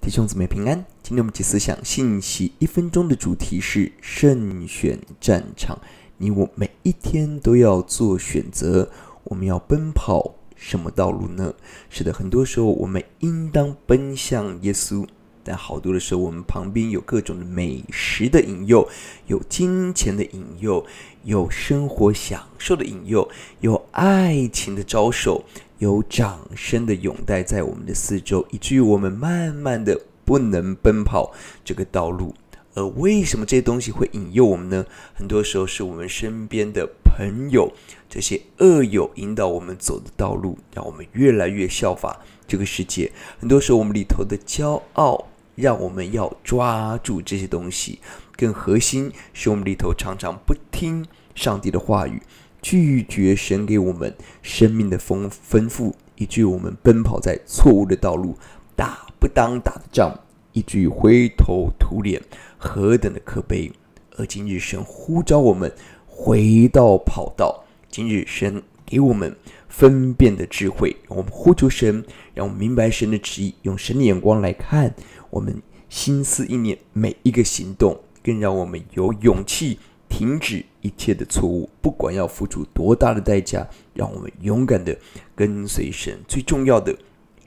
弟兄姊妹平安。今天我们解思想信息一分钟的主题是慎选战场。你我每一天都要做选择，我们要奔跑什么道路呢？是的，很多时候我们应当奔向耶稣，但好多的时候我们旁边有各种美食的引诱，有金钱的引诱，有生活享受的引诱，有爱情的招手。有掌声的拥戴在我们的四周，以至于我们慢慢的不能奔跑这个道路。而为什么这些东西会引诱我们呢？很多时候是我们身边的朋友，这些恶友引导我们走的道路，让我们越来越效法这个世界。很多时候我们里头的骄傲，让我们要抓住这些东西。更核心是我们里头常常不听上帝的话语。拒绝神给我们生命的丰丰富，以至于我们奔跑在错误的道路，打不当打的仗，以至于灰头土脸，何等的可悲！而今日神呼召我们回到跑道，今日神给我们分辨的智慧，我们呼求神，让我们明白神的旨意，用神的眼光来看我们心思意念每一个行动，更让我们有勇气。停止一切的错误，不管要付出多大的代价，让我们勇敢的跟随神。最重要的，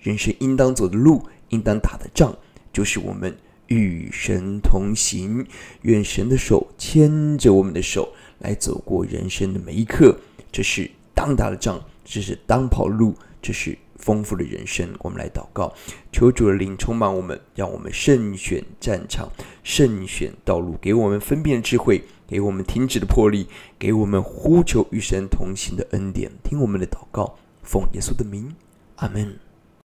人生应当走的路，应当打的仗，就是我们与神同行。愿神的手牵着我们的手，来走过人生的每一刻。这是当打的仗，这是当跑路，这是丰富的人生。我们来祷告，求主的灵充满我们，让我们慎选战场，慎选道路，给我们分辨智慧。给我们停止的魄力，给我们呼求与神同行的恩典，听我们的祷告，奉耶稣的名，阿门。